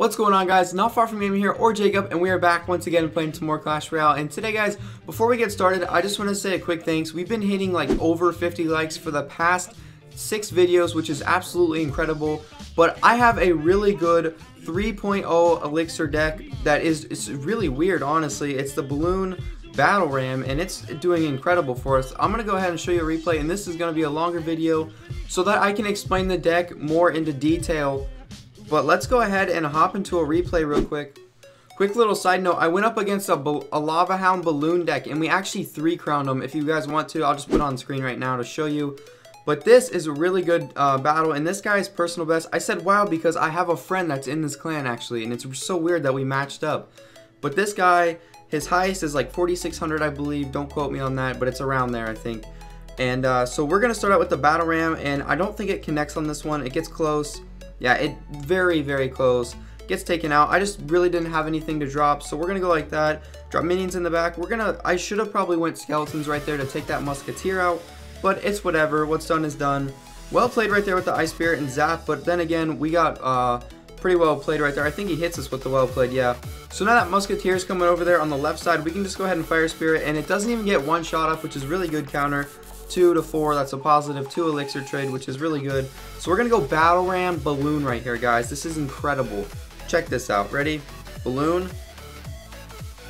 What's going on guys? Not far from gaming here or Jacob and we are back once again playing some more Clash Royale. And today guys before we get started I just want to say a quick thanks. We've been hitting like over 50 likes for the past six videos which is absolutely incredible. But I have a really good 3.0 elixir deck that is it's really weird honestly. It's the balloon battle ram and it's doing incredible for us. I'm gonna go ahead and show you a replay and this is gonna be a longer video so that I can explain the deck more into detail but let's go ahead and hop into a replay real quick. Quick little side note, I went up against a, a Lava Hound balloon deck, and we actually three crowned them. If you guys want to, I'll just put on screen right now to show you. But this is a really good uh, battle, and this guy's personal best. I said wow because I have a friend that's in this clan, actually, and it's so weird that we matched up. But this guy, his highest is like 4,600, I believe. Don't quote me on that, but it's around there, I think. And uh, so we're going to start out with the Battle Ram, and I don't think it connects on this one. It gets close. Yeah, it very, very close. Gets taken out. I just really didn't have anything to drop, so we're going to go like that. Drop minions in the back. We're going to, I should have probably went skeletons right there to take that musketeer out, but it's whatever. What's done is done. Well played right there with the Ice Spirit and Zap, but then again, we got uh, pretty well played right there. I think he hits us with the well played, yeah. So now that Musketeer is coming over there on the left side, we can just go ahead and Fire Spirit, and it doesn't even get one shot off, which is really good counter. 2 to 4. That's a positive 2 elixir trade, which is really good. So we're to go Battle Ram Balloon right here, guys. This is incredible. Check this out. Ready? Balloon.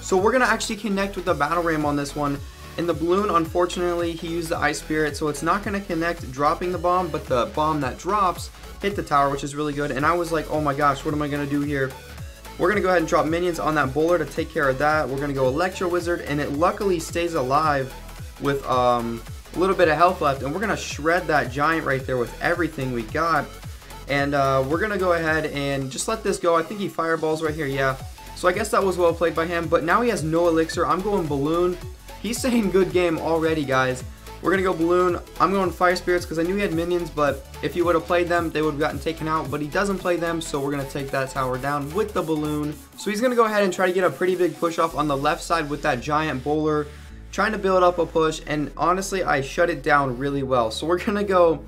So we're to actually connect with the Battle Ram on this one. In the balloon, unfortunately, he used the Ice Spirit, so it's not going to connect dropping the bomb, but the bomb that drops hit the tower, which is really good. And I was like, oh my gosh, what am I going to do here? We're going to go ahead and drop minions on that bowler to take care of that. We're going to go Electro Wizard, and it luckily stays alive with um, a little bit of health left, and we're going to shred that giant right there with everything we got. And uh, we're going to go ahead and just let this go. I think he fireballs right here, yeah. So I guess that was well played by him, but now he has no elixir. I'm going balloon. He's saying good game already, guys. We're going to go balloon. I'm going fire spirits because I knew he had minions, but if he would have played them, they would have gotten taken out, but he doesn't play them, so we're going to take that tower down with the balloon. So he's going to go ahead and try to get a pretty big push off on the left side with that giant bowler trying to build up a push, and honestly, I shut it down really well. So we're going to go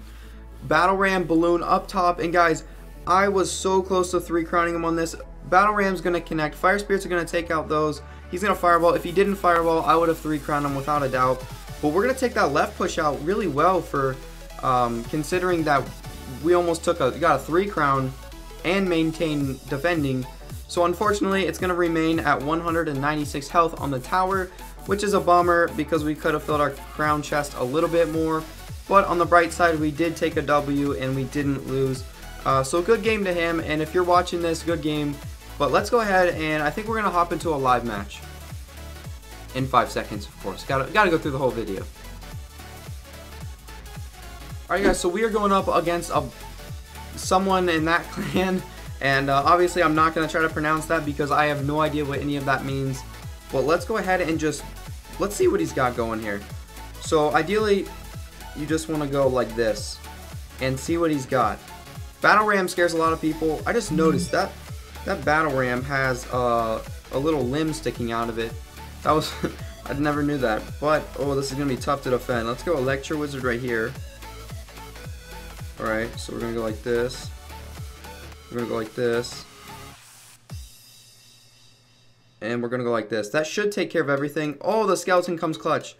Battle Ram Balloon up top, and guys, I was so close to three crowning him on this. Battle Ram's going to connect. Fire Spirits are going to take out those. He's going to Fireball. If he didn't Fireball, I would have three crowned him without a doubt. But we're going to take that left push out really well for um, considering that we almost took a got a three crown and maintain defending. So unfortunately, it's going to remain at 196 health on the tower which is a bummer because we could have filled our crown chest a little bit more. But on the bright side, we did take a W and we didn't lose. Uh, so good game to him, and if you're watching this, good game. But let's go ahead and I think we're going to hop into a live match. In five seconds, of course. Gotta, gotta go through the whole video. Alright guys, so we are going up against a, someone in that clan. And uh, obviously I'm not going to try to pronounce that because I have no idea what any of that means. But let's go ahead and just, let's see what he's got going here. So ideally, you just want to go like this and see what he's got. Battle Ram scares a lot of people. I just noticed that that Battle Ram has uh, a little limb sticking out of it. That was, I never knew that. But, oh, this is going to be tough to defend. Let's go Electro Wizard right here. Alright, so we're going to go like this. We're going to go like this and we're going to go like this. That should take care of everything. Oh, the skeleton comes clutch.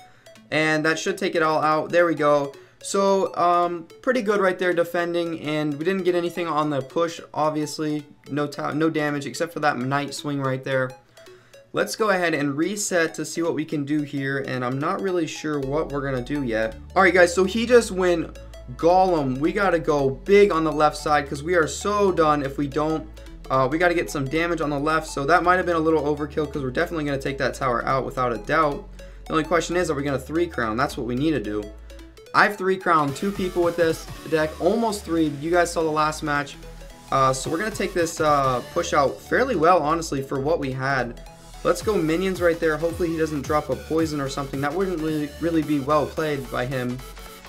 And that should take it all out. There we go. So, um, pretty good right there defending, and we didn't get anything on the push, obviously. No, no damage, except for that Knight swing right there. Let's go ahead and reset to see what we can do here, and I'm not really sure what we're going to do yet. Alright guys, so he just went Golem. We got to go big on the left side, because we are so done if we don't uh, we got to get some damage on the left, so that might have been a little overkill because we're definitely going to take that tower out without a doubt. The only question is, are we going to three crown? That's what we need to do. I've three crowned two people with this deck, almost three. You guys saw the last match. Uh, so we're going to take this uh, push out fairly well, honestly, for what we had. Let's go minions right there. Hopefully he doesn't drop a poison or something. That wouldn't really, really be well played by him.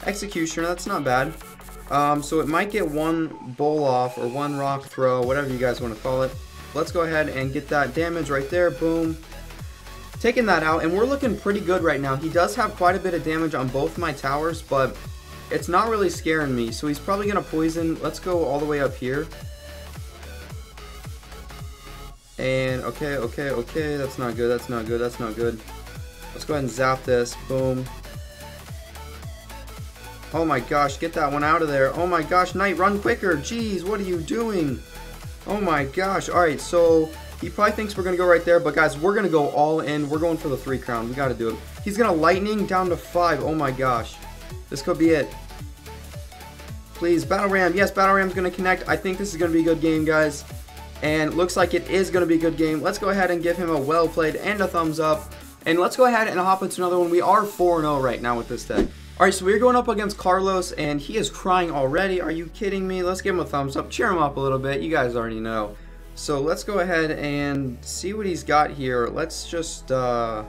Executioner, that's not bad. Um, so it might get one bowl off or one rock throw, whatever you guys want to call it. Let's go ahead and get that damage right there. Boom. Taking that out, and we're looking pretty good right now. He does have quite a bit of damage on both my towers, but it's not really scaring me. So he's probably going to poison. Let's go all the way up here. And okay, okay, okay, that's not good, that's not good, that's not good. Let's go ahead and zap this. Boom. Oh my gosh, get that one out of there. Oh my gosh, Knight, run quicker. Jeez, what are you doing? Oh my gosh. Alright, so he probably thinks we're going to go right there, but guys, we're going to go all in. We're going for the three crown. We got to do it. He's going to lightning down to five. Oh my gosh. This could be it. Please, Battle Ram. Yes, Battle Ram's going to connect. I think this is going to be a good game, guys. And looks like it is going to be a good game. Let's go ahead and give him a well played and a thumbs up. And let's go ahead and hop into another one. We are 4-0 right now with this deck. Alright, so we're going up against Carlos, and he is crying already. Are you kidding me? Let's give him a thumbs up. Cheer him up a little bit. You guys already know. So let's go ahead and see what he's got here. Let's just, uh...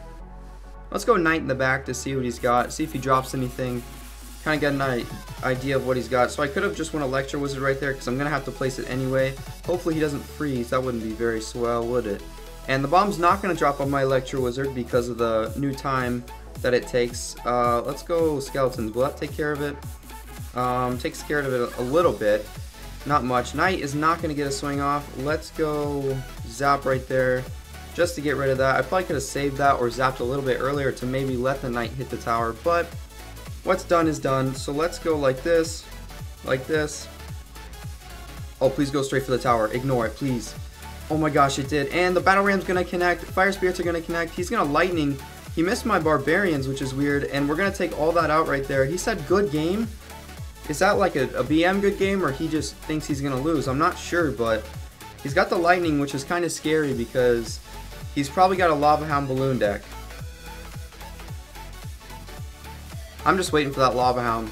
Let's go Knight in the back to see what he's got. See if he drops anything kind of get an idea of what he's got. So I could have just won a Electro Wizard right there because I'm going to have to place it anyway. Hopefully he doesn't freeze. That wouldn't be very swell, would it? And the bomb's not going to drop on my Electro Wizard because of the new time that it takes. Uh, let's go Skeletons. Will that take care of it? Um, takes care of it a, a little bit. Not much. Knight is not going to get a swing off. Let's go Zap right there just to get rid of that. I probably could have saved that or zapped a little bit earlier to maybe let the Knight hit the tower, but What's done is done. So let's go like this, like this. Oh, please go straight for the tower. Ignore it, please. Oh my gosh, it did. And the Battle Ram's going to connect. Fire Spirits are going to connect. He's going to Lightning. He missed my Barbarians, which is weird. And we're going to take all that out right there. He said good game. Is that like a, a BM good game or he just thinks he's going to lose? I'm not sure, but he's got the Lightning, which is kind of scary because he's probably got a Lava Hound Balloon deck. I'm just waiting for that Lava Hound.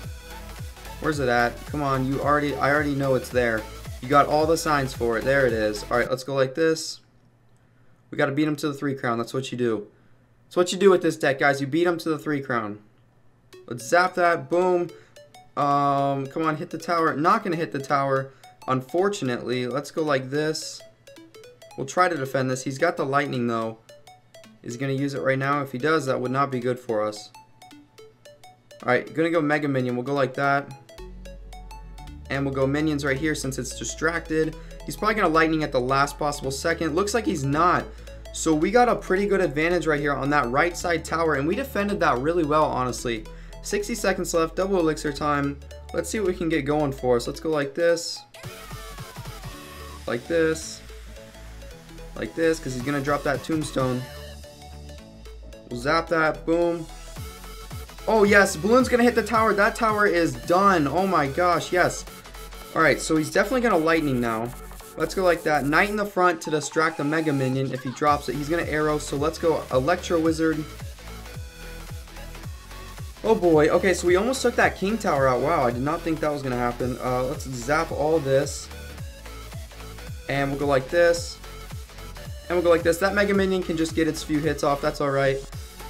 Where's it at? Come on, you already, I already know it's there. You got all the signs for it. There it is. Alright, let's go like this. We got to beat him to the 3 crown. That's what you do. That's what you do with this deck, guys. You beat him to the 3 crown. Let's zap that. Boom. Um, come on, hit the tower. Not going to hit the tower, unfortunately. Let's go like this. We'll try to defend this. He's got the lightning, though. Is he going to use it right now? If he does, that would not be good for us. Alright, gonna go Mega Minion. We'll go like that. And we'll go Minions right here since it's distracted. He's probably gonna Lightning at the last possible second. Looks like he's not. So we got a pretty good advantage right here on that right side tower. And we defended that really well, honestly. 60 seconds left, double elixir time. Let's see what we can get going for us. Let's go like this. Like this. Like this, because he's going to drop that tombstone. We'll zap that. Boom. Oh, yes. Balloon's going to hit the tower. That tower is done. Oh, my gosh. Yes. Alright, so he's definitely going to lightning now. Let's go like that. Knight in the front to distract the Mega Minion. If he drops it, he's going to arrow. So let's go Electro Wizard. Oh boy. Okay, so we almost took that King Tower out. Wow, I did not think that was going to happen. Uh, let's zap all this. And we'll go like this. And we'll go like this. That Mega Minion can just get its few hits off. That's alright.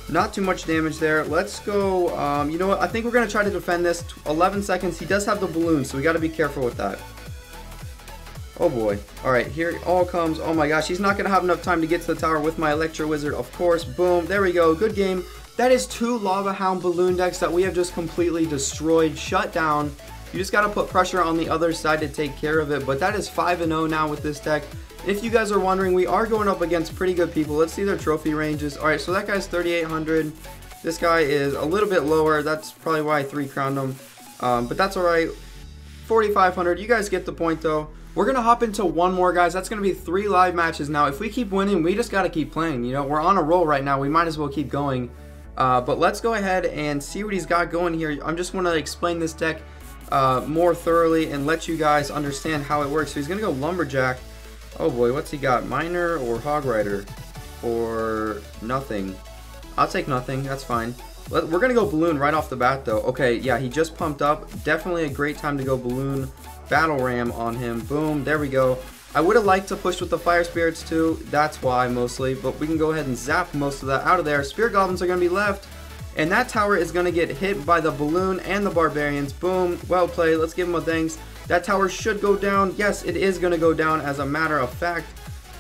Not too much damage there. Let's go, um, you know what, I think we're going to try to defend this. 11 seconds. He does have the balloon, so we got to be careful with that. Oh boy. Alright, here it all comes. Oh my gosh, he's not going to have enough time to get to the tower with my Electro Wizard, of course. Boom, there we go. Good game. That is two Lava Hound balloon decks that we have just completely destroyed, shut down. You just got to put pressure on the other side to take care of it. But that is 5-0 now with this deck. If you guys are wondering, we are going up against pretty good people. Let's see their trophy ranges. Alright, so that guy's 3,800. This guy is a little bit lower. That's probably why I 3 crowned him. Um, but that's alright. 4,500. You guys get the point, though. We're going to hop into one more, guys. That's going to be three live matches now. If we keep winning, we just got to keep playing. You know, we're on a roll right now. We might as well keep going. Uh, but let's go ahead and see what he's got going here. I'm just want to explain this deck uh, more thoroughly and let you guys understand how it works. So he's going to go Lumberjack. Oh boy, what's he got? Miner or Hog Rider? Or nothing? I'll take nothing, that's fine. Let, we're going to go Balloon right off the bat though. Okay, yeah, he just pumped up. Definitely a great time to go Balloon. Battle Ram on him. Boom, there we go. I would have liked to push with the Fire Spirits too. That's why mostly. But we can go ahead and zap most of that out of there. Spear Goblins are going to be left. And that tower is going to get hit by the Balloon and the Barbarians. Boom, well played. Let's give him a thanks. That tower should go down. Yes, it is going to go down as a matter of fact.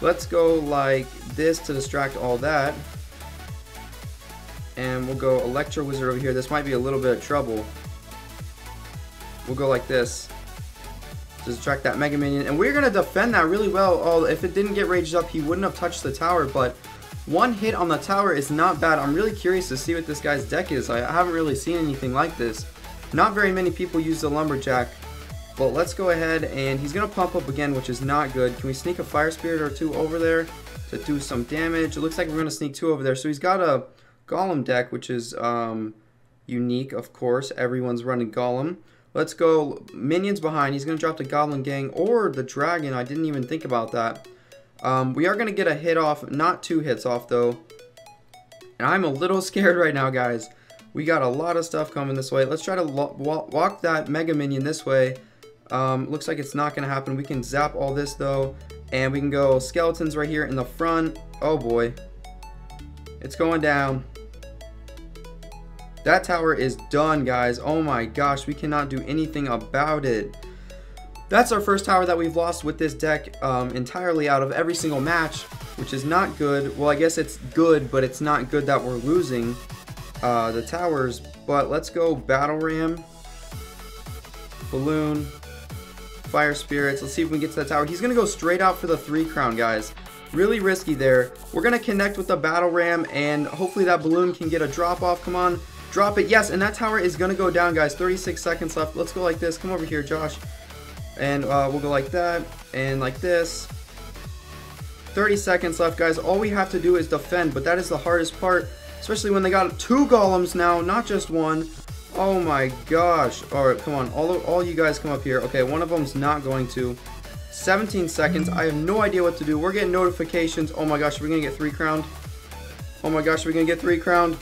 Let's go like this to distract all that. And we'll go Electro Wizard over here. This might be a little bit of trouble. We'll go like this. Distract that Mega Minion. And we're going to defend that really well. Oh, if it didn't get raged up, he wouldn't have touched the tower, but one hit on the tower is not bad. I'm really curious to see what this guy's deck is. I haven't really seen anything like this. Not very many people use the Lumberjack. But let's go ahead and he's going to pump up again, which is not good. Can we sneak a Fire Spirit or two over there to do some damage? It looks like we're going to sneak two over there. So he's got a Golem deck, which is um, unique, of course. Everyone's running Golem. Let's go minions behind. He's going to drop the Goblin Gang or the Dragon. I didn't even think about that. Um, we are going to get a hit off. Not two hits off, though. And I'm a little scared right now, guys. We got a lot of stuff coming this way. Let's try to walk that Mega Minion this way. Um, looks like it's not going to happen. We can zap all this, though. And we can go skeletons right here in the front. Oh, boy. It's going down. That tower is done, guys. Oh my gosh, we cannot do anything about it. That's our first tower that we've lost with this deck um, entirely out of every single match, which is not good. Well, I guess it's good, but it's not good that we're losing uh, the towers. But let's go Battle Ram, Balloon, Fire Spirits. Let's see if we can get to that tower. He's going to go straight out for the three crown, guys. Really risky there. We're going to connect with the Battle Ram, and hopefully that Balloon can get a drop off. Come on. Drop it. Yes, and that tower is going to go down, guys. 36 seconds left. Let's go like this. Come over here, Josh. And uh, we'll go like that and like this. 30 seconds left, guys. All we have to do is defend, but that is the hardest part, especially when they got two golems now, not just one. Oh my gosh. All right, come on. All, all you guys come up here. Okay, one of them's not going to. 17 seconds. I have no idea what to do. We're getting notifications. Oh my gosh, we're going to get three crowned. Oh my gosh, we're going to get three crowned.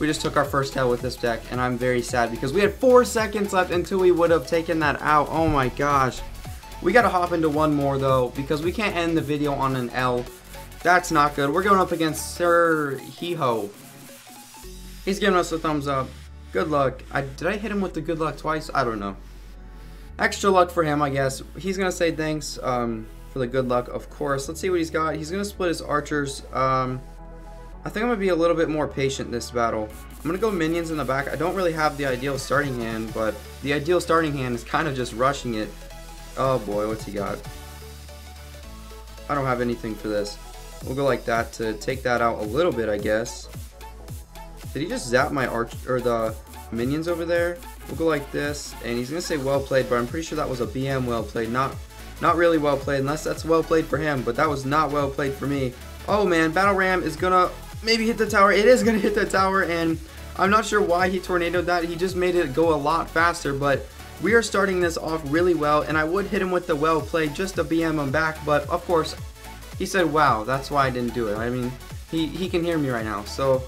We just took our first L with this deck, and I'm very sad because we had four seconds left until we would have taken that out. Oh my gosh. We gotta hop into one more though, because we can't end the video on an L. That's not good. We're going up against Sir Hiho. He's giving us a thumbs up. Good luck. I, did I hit him with the good luck twice? I don't know. Extra luck for him, I guess. He's gonna say thanks um, for the good luck, of course. Let's see what he's got. He's gonna split his archers. Um, I think I'm going to be a little bit more patient this battle. I'm going to go minions in the back. I don't really have the ideal starting hand, but the ideal starting hand is kind of just rushing it. Oh boy, what's he got? I don't have anything for this. We'll go like that to take that out a little bit, I guess. Did he just zap my arch or the minions over there? We'll go like this, and he's gonna say well played, but I'm pretty sure that was a BM well played, not not really well played, unless that's well played for him, but that was not well played for me. Oh man, Battle Ram is gonna maybe hit the tower. It is going to hit the tower, and I'm not sure why he tornadoed that. He just made it go a lot faster, but we are starting this off really well, and I would hit him with the well play just to BM him back, but of course, he said, wow, that's why I didn't do it. I mean, he, he can hear me right now, so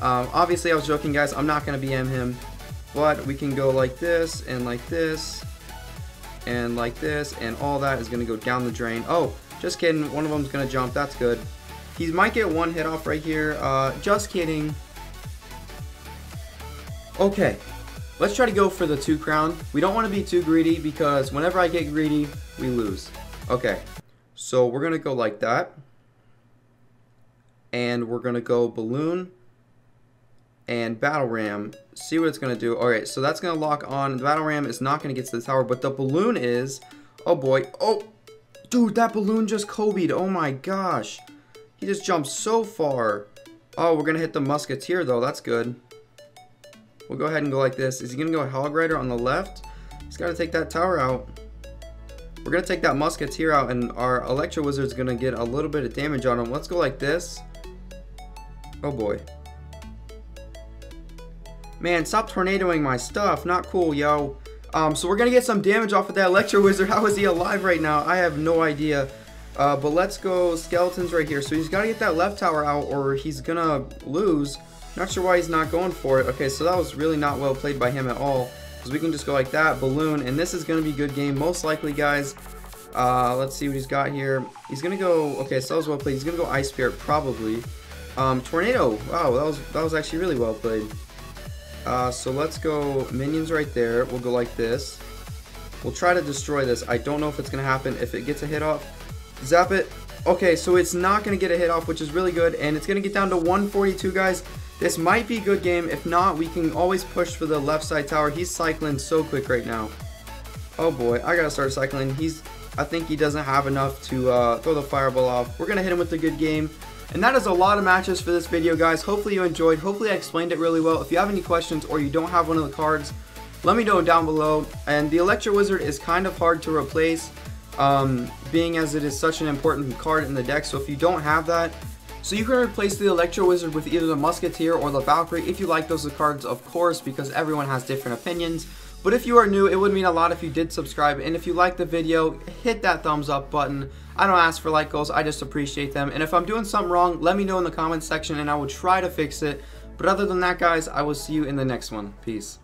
um, obviously I was joking, guys. I'm not going to BM him, but we can go like this, and like this, and like this, and all that is going to go down the drain. Oh, just kidding. One of them's going to jump. That's good. He might get one hit off right here. Uh, just kidding. Okay. Let's try to go for the two crown. We don't want to be too greedy because whenever I get greedy, we lose. Okay. So we're going to go like that. And we're going to go balloon and battle ram. See what it's going to do. Alright, so that's going to lock on. The battle ram is not going to get to the tower, but the balloon is. Oh boy. Oh, dude, that balloon just Kobe'd. Oh my gosh. He just jumped so far. Oh, we're going to hit the Musketeer, though. That's good. We'll go ahead and go like this. Is he going to go Hog Rider on the left? He's got to take that tower out. We're going to take that Musketeer out, and our Electro Wizard's going to get a little bit of damage on him. Let's go like this. Oh, boy. Man, stop tornadoing my stuff. Not cool, yo. Um, so we're going to get some damage off of that Electro Wizard. How is he alive right now? I have no idea. Uh, but let's go skeletons right here. So he's got to get that left tower out or he's going to lose. Not sure why he's not going for it. Okay, so that was really not well played by him at all. Because we can just go like that, balloon, and this is going to be good game. Most likely, guys. Uh, let's see what he's got here. He's going to go, okay, so that was well played. He's going to go Ice Spirit, probably. Um, Tornado, wow, that was, that was actually really well played. Uh, so let's go minions right there. We'll go like this. We'll try to destroy this. I don't know if it's going to happen. If it gets a hit off, Zap it. Okay, so it's not going to get a hit off, which is really good, and it's going to get down to 142, guys. This might be a good game. If not, we can always push for the left side tower. He's cycling so quick right now. Oh boy, I gotta start cycling. He's, I think he doesn't have enough to uh, throw the fireball off. We're gonna hit him with a good game. And that is a lot of matches for this video, guys. Hopefully you enjoyed. Hopefully I explained it really well. If you have any questions or you don't have one of the cards, let me know down below. And the Electro Wizard is kind of hard to replace, um, being as it is such an important card in the deck. So if you don't have that, so you can replace the Electro Wizard with either the Musketeer or the Valkyrie if you like those cards, of course, because everyone has different opinions. But if you are new, it would mean a lot if you did subscribe. And if you like the video, hit that thumbs up button. I don't ask for like goals, I just appreciate them. And if I'm doing something wrong, let me know in the comments section and I will try to fix it. But other than that, guys, I will see you in the next one. Peace.